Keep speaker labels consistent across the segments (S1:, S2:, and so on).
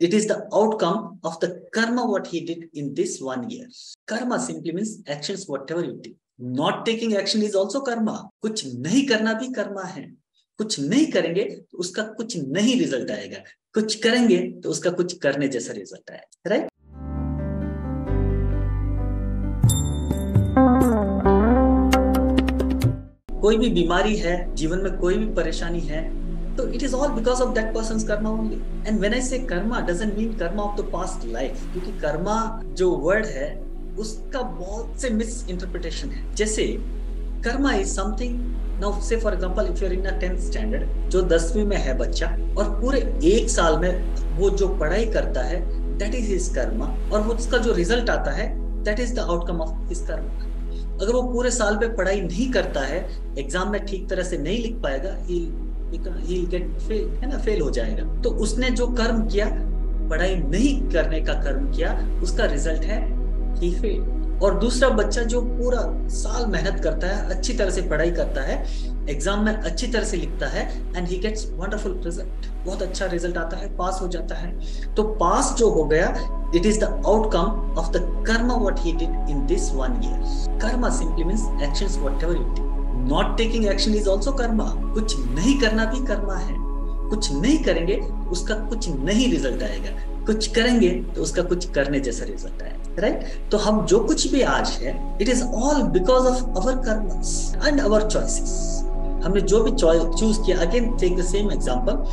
S1: It is the outcome of the karma what he did in this one year. Karma simply means actions whatever you did. Not taking action is also karma. कुछ नहीं करना भी कर्मा है कुछ नहीं करेंगे तो उसका कुछ नहीं रिज़ल्ट आएगा कुछ करेंगे तो उसका कुछ करने जैसा रिज़ल्ट आएगा राइट कोई भी बीमारी है जीवन में कोई भी परेशानी है it is all because of that person karma only and when I say karma doesn't mean karma of the past life क्योंकि कर्मा जो वर्ड है उसका बहुत से मिस इंटरप्रिटेशन है जैसे karma is something now say for example if you in 10th standard जो दसवीं में है बच्चा और पूरे एक साल में वो जो पढ़ाई करता है दैट इज़ हिज कर्मा और वो उसका जो रिज़ल्ट आता है that is the outcome of his karma अगर वो पूरे साल में पढ़ाई नहीं करता है एग्ज़ाम में ठीक तरह से नहीं लिख पाएगा ही ना फेल हो जाएगा। तो उसने जो कर्म किया, पढ़ाई नहीं करने का कर्म किया, उसका रिज़ल्ट है ही फेल और दूसरा बच्चा जो पूरा साल मेहनत करता है, अच्छी तरह से पढ़ाई करता है एग्ज़ाम में अच्छी तरह से लिखता है and he gets wonderful result बहुत अच्छा रिज़ल्ट आता है पास हो जाता है। तो पास जो हो गया it is the outcome of the karma what he did in this one year karma simply means actions whatever you did not taking action is also karma कुछ नहीं करना भी कर्मा है। कुछ नहीं करेंगे, उसका कुछ नहीं रिज़ल्ट आएगा। कुछ करेंगे तो उसका कुछ करने जैसा रिज़ल्ट आएगा। राइट तो हम जो कुछ भी आज है it is all because of our karmas and our choices हमने जो भी चूज़ किया। Again take the same example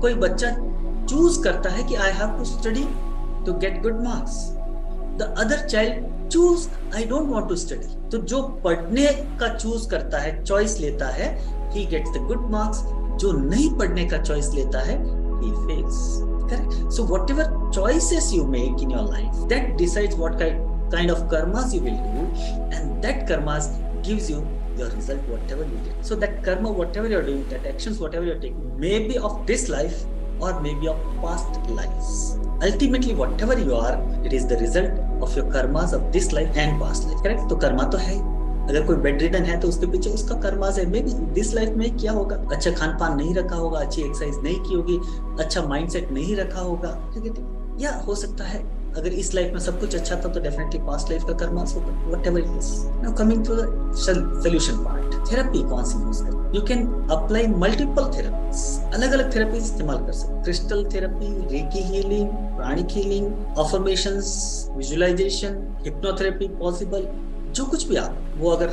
S1: कोई बच्चा चूज़ करता है कि I have to study to get good marks the other child choose I don't want to study तो जो पढ़ने का चूज़ करता है चॉइस लेता है he gets the good marks जो नहीं पढ़ने का चॉइस लेता है he fails correct so whatever choices you make in your life that decides what kind kind of karmas you will do and that karmas gives you your result whatever you get so that karma whatever you're doing that actions whatever you're taking maybe of this life or maybe of past lives ultimately whatever you are it is the result of your karmas of this life and past life correct तो karma तो है अगर कोई bed return है तो उसके पीछे उसका कर्माज है। मे बी दिस लाइफ में क्या होगा? अच्छा खान पान नहीं रखा होगा, अच्छी एक्सरसाइज नहीं की होगी अच्छा माइंडसेट नहीं रखा होगा। या हो सकता है अगर इस लाइफ में सब कुछ अच्छा था तो डेफिनेटली पास्ट लाइफ का कर्मास होगा whatever it is now coming to solution part therapy कौन सी यूज़ करें? You can apply multiple therapies अलग अलग थेरेपी इस्तेमाल कर सकते crystal therapy reiki healing pranic healing affirmations visualisation hypnotherapy possible जो कुछ भी आप, वो अगर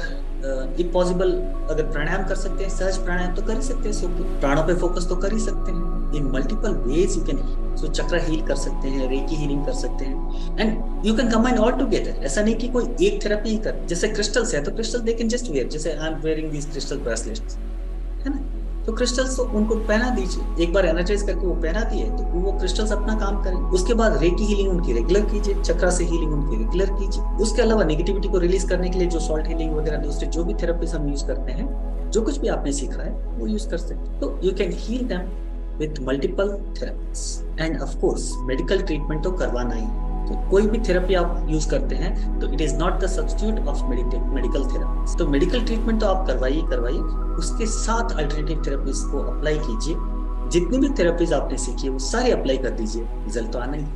S1: इफ़ पॉसिबल अगर प्राणायाम कर सकते हैं, सहज प्राणायाम तो कर ही सकते हैं प्राणों पे फोकस तो कर ही सकते हैं। In multiple ways you can so chakra heal कर सकते हैं रेकी हीलिंग कर सकते हैं and you can combine all together ऐसा नहीं कि कोई एक थेरेपी ही कर जैसे क्रिस्टल्स है तो crystal they can just wear जैसे I am wearing this crystal bracelets है ना तो क्रिस्टल्स तो उनको पहना दीजिए एक बार एनर्जाइज करके वो पहना दिए तो वो क्रिस्टल्स अपना काम करें उसके बाद रेकी हीलिंग उनकी रेगुलर कीजिए चक्रा से हीलिंग उनकी रेगुलर कीजिए उसके अलावा नेगेटिविटी को रिलीज़ करने के लिए जो सॉल्ट हीलिंग वगैरह दूसरे जो भी थेरेपीज हम यूज़ करते हैं, जो कुछ भी आपने सीखा है, वो यूज़ कर सकते हैं। तो you can heal them with multiple therapies and of course medical treatment तो करवाना ही तो कोई भी थेरेपी आप यूज़ करते हैं तो it is not the substitute of medical therapy तो मेडिकल ट्रीटमेंट तो आप करवाइए करवाइए। उसके साथ अल्टरनेटिव थेरेपीज को अप्लाई कीजिए। जितनी भी थेरेपीज आपने सीखी है, वो सारी अप्लाई कर दीजिए। रिज़ल्ट तो आना ही।